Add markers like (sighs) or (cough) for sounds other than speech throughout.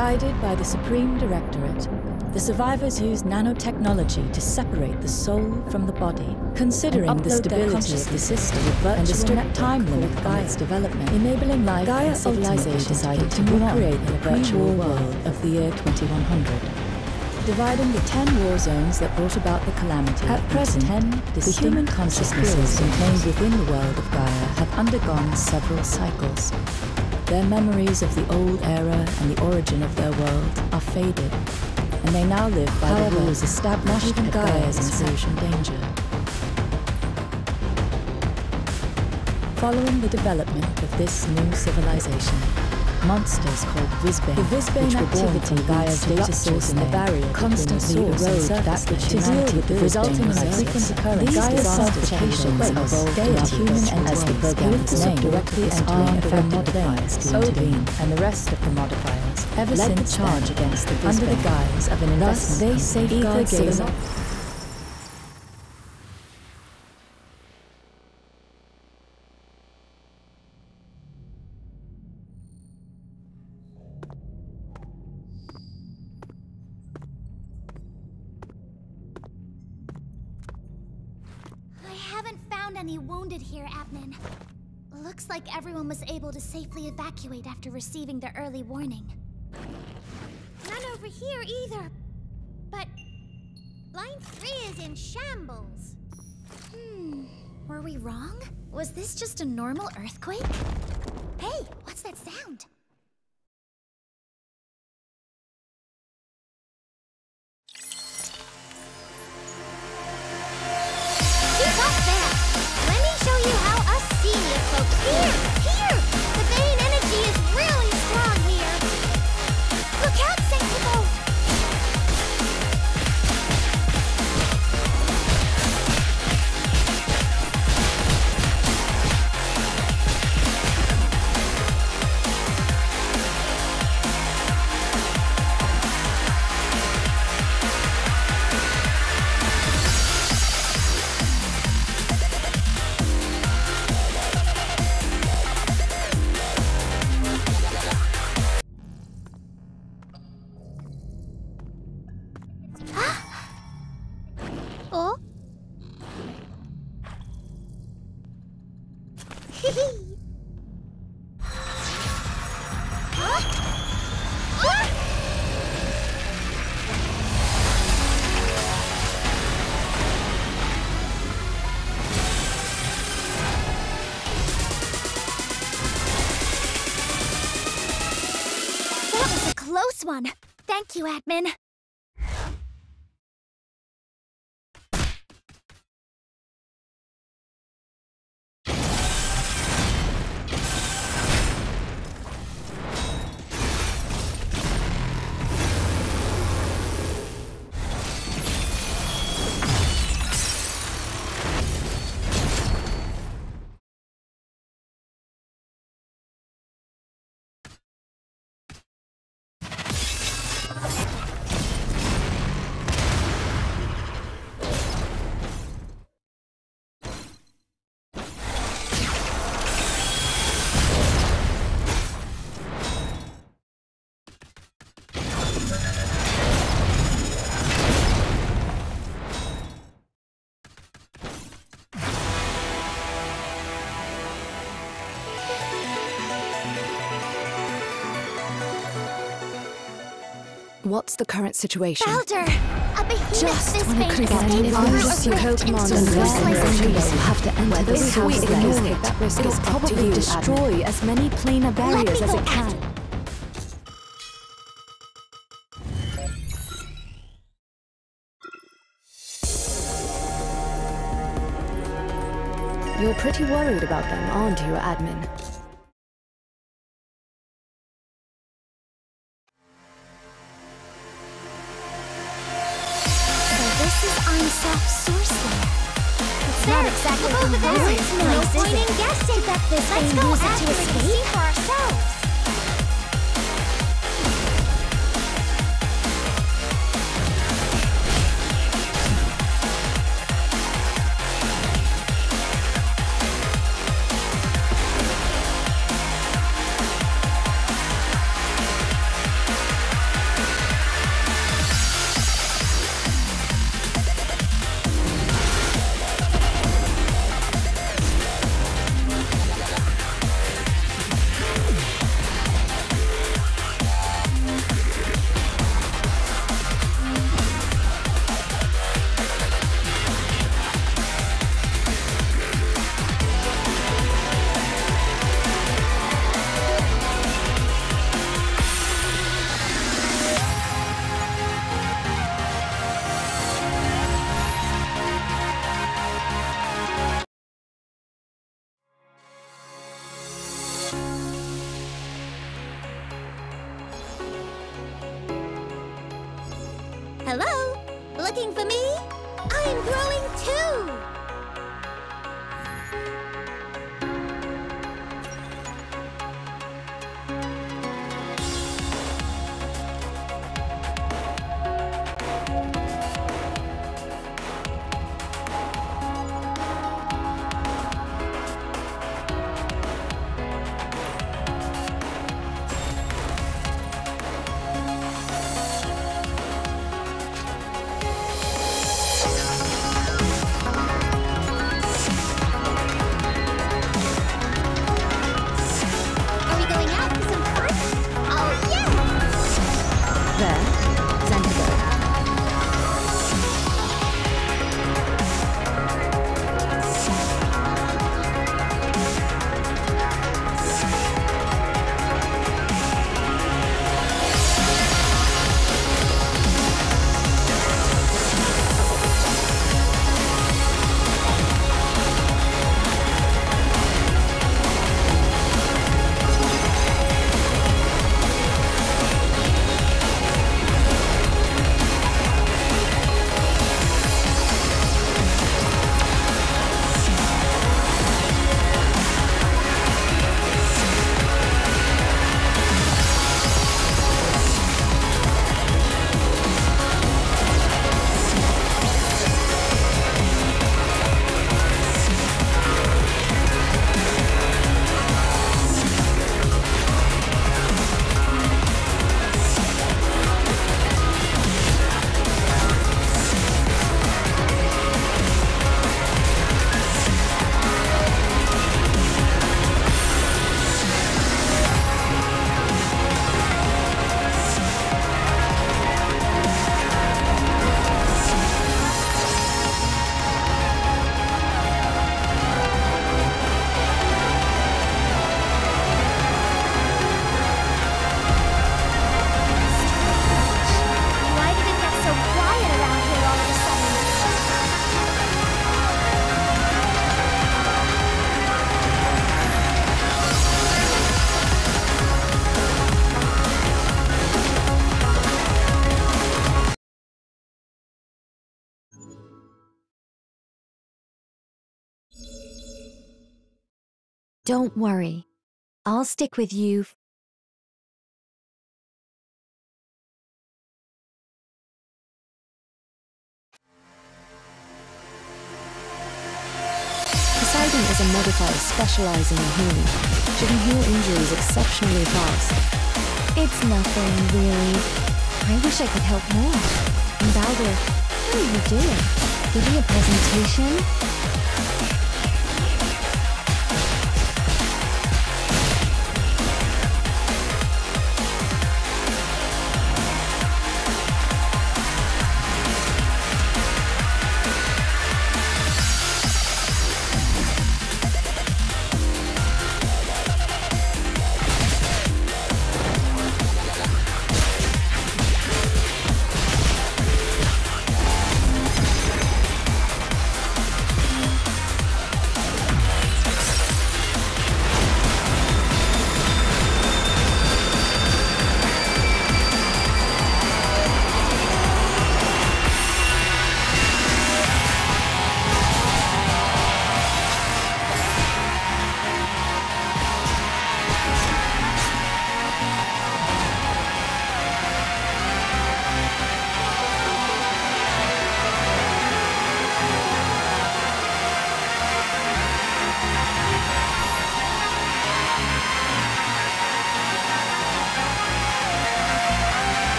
Guided by the Supreme Directorate, the survivors use nanotechnology to separate the soul from the body, considering the stability of the system and the strict time limit on its development, enabling life Gaia and civilization decided to recreate the virtual world of the year 2100 dividing the ten war zones that brought about the calamity. At present, ten the human consciousnesses contained within the world of Gaia have undergone several cycles. Their memories of the old era and the origin of their world are faded, and they now live by However, the rules established even at Gaia's inception danger. Following the development of this new civilization, monsters called Visbane, the Visbane activity Gaia's data source in the barrier constantly erode that which to deal with the resulting in the frequent occurrence. Gaia's self-deprecations of deity human as the program's name directly entering affected modifiers to intervene, and the rest of the modifiers ever led since the charge against the Visbane under the guise of an investment. Thus, they safeguard like everyone was able to safely evacuate after receiving the early warning. None over here either. But Line 3 is in shambles. Hmm, were we wrong? Was this just a normal earthquake? Hey, what's that sound? Thank you, admin. What's the current situation? Baldur! A behemoth Just when I could get an emergency command and will have to enter this house we ignore it, that risk it'll probably destroy admin. as many planar barriers as it can. You're pretty worried about them, aren't you, admin? This Let's go after to. Hello? Looking for me? I'm growing too! Don't worry. I'll stick with you. Poseidon is a modifier specializing in healing. She can heal injuries exceptionally fast. It's nothing, really. I wish I could help more. And Baldur, what are you doing? Giving a presentation?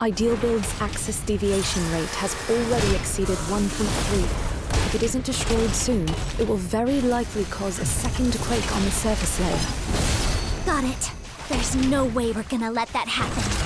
Ideal Build's axis deviation rate has already exceeded 1.3. If it isn't destroyed soon, it will very likely cause a second quake on the surface layer. Got it. There's no way we're gonna let that happen.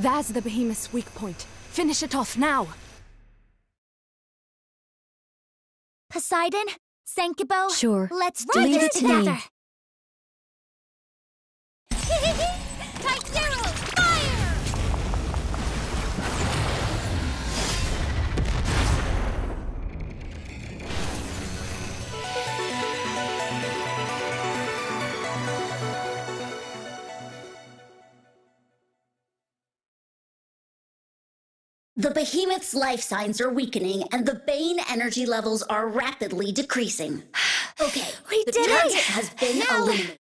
That's the behemoth's weak point. Finish it off now! Poseidon? Senkibo? Sure. Let's do do it together! The behemoth's life signs are weakening, and the Bane energy levels are rapidly decreasing. (sighs) Okay, we the did target it! has been Now- eliminated.